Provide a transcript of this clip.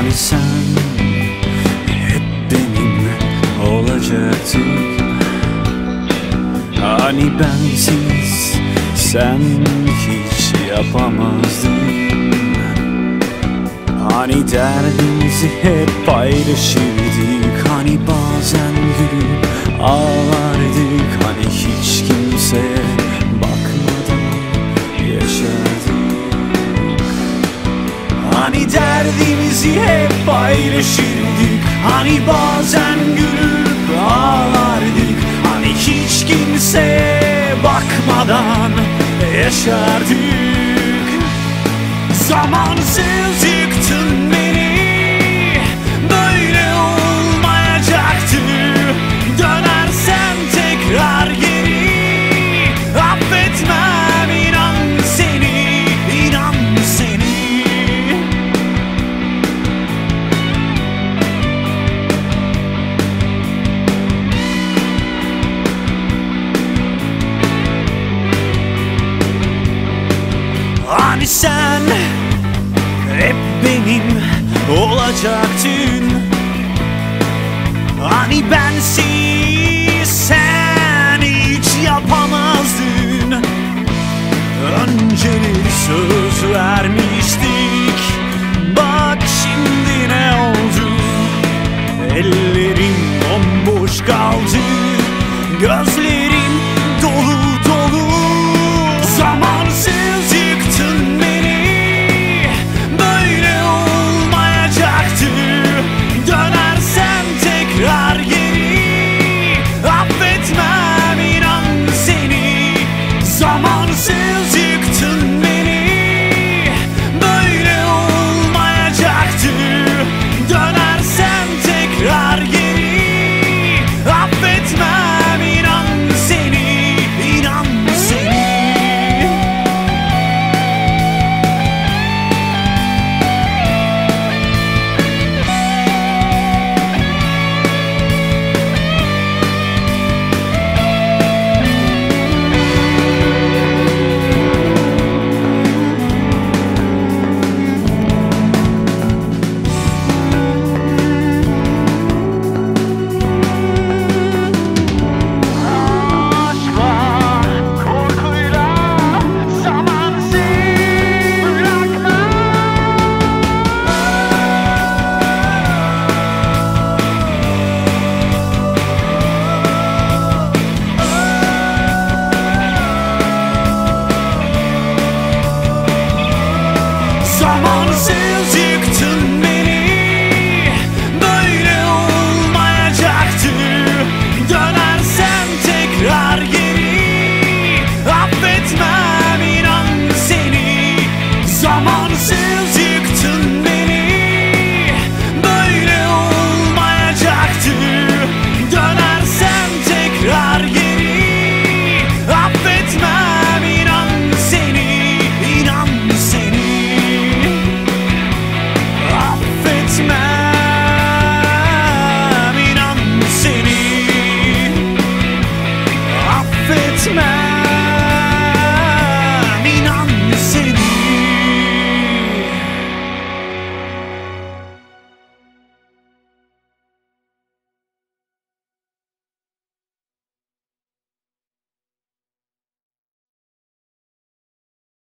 Hani sen hep benim olacaktın. Hani bensiz sen hiç yapamazdın. Hani derdimizi hep paylaşırdık Hani bazen gülüp ağlardık Hani hiç kimseye derdimizi hep paylaşırdık. Hani bazen gülüp ağlardık. Hani hiç kimseye bakmadan yaşardık. Zamansız sen. Hep benim olacaktın Hani bensiz sen hiç yapamazdın. Önceleri söz vermiştik. Bak şimdi ne oldu? Ellerim bomboş kaldı. Gözlerim sails you to me.